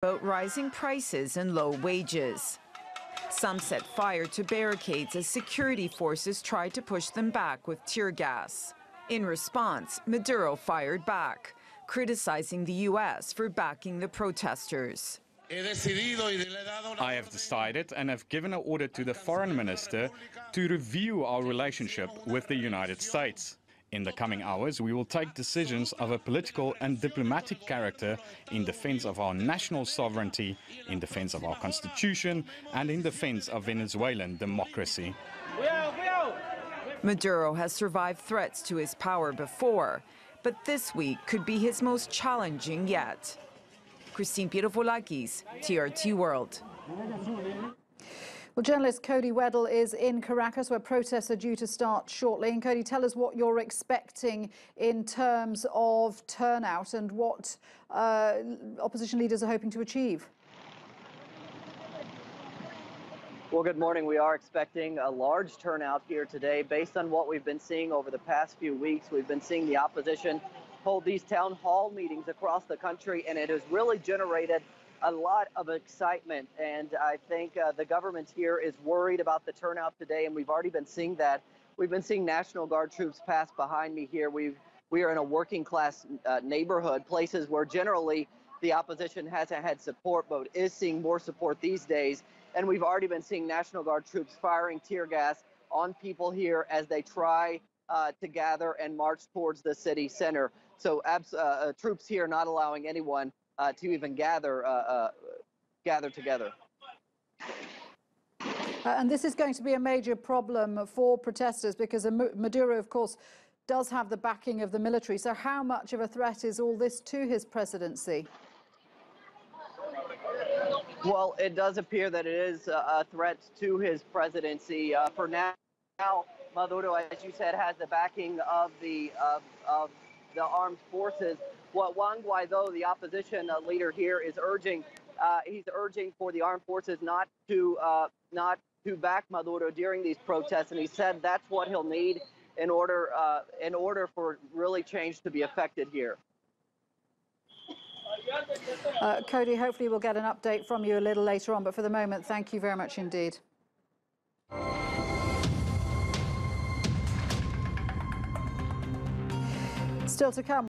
about rising prices and low wages. Some set fire to barricades as security forces tried to push them back with tear gas. In response, Maduro fired back, criticizing the U.S. for backing the protesters. I have decided and have given an order to the foreign minister to review our relationship with the United States. In the coming hours, we will take decisions of a political and diplomatic character in defense of our national sovereignty, in defense of our constitution, and in defense of Venezuelan democracy. Maduro has survived threats to his power before, but this week could be his most challenging yet. Christine Pierofoulakis, TRT World. Well, journalist Cody Weddle is in Caracas, where protests are due to start shortly. And Cody, tell us what you're expecting in terms of turnout and what uh, opposition leaders are hoping to achieve. Well, good morning. We are expecting a large turnout here today based on what we've been seeing over the past few weeks. We've been seeing the opposition hold these town hall meetings across the country, and it has really generated a lot of excitement. And I think uh, the government here is worried about the turnout today, and we've already been seeing that. We've been seeing National Guard troops pass behind me here. we we are in a working class uh, neighborhood, places where generally the opposition hasn't had support, but is seeing more support these days. And we've already been seeing National Guard troops firing tear gas on people here as they try uh, to gather and march towards the city center. So uh, uh troops here not allowing anyone uh, to even gather uh, uh, gather together. and this is going to be a major problem for protesters because Maduro, of course, does have the backing of the military. So how much of a threat is all this to his presidency? Well, it does appear that it is a threat to his presidency. Uh, for now, Maduro, as you said, has the backing of the uh, of the armed forces what Juan Guaido, the opposition uh, leader here, is urging. Uh, he's urging for the armed forces not to uh, not to back Maduro during these protests, and he said that's what he'll need in order uh, in order for really change to be affected here. Uh, Cody, hopefully we'll get an update from you a little later on, but for the moment, thank you very much indeed. Still to come.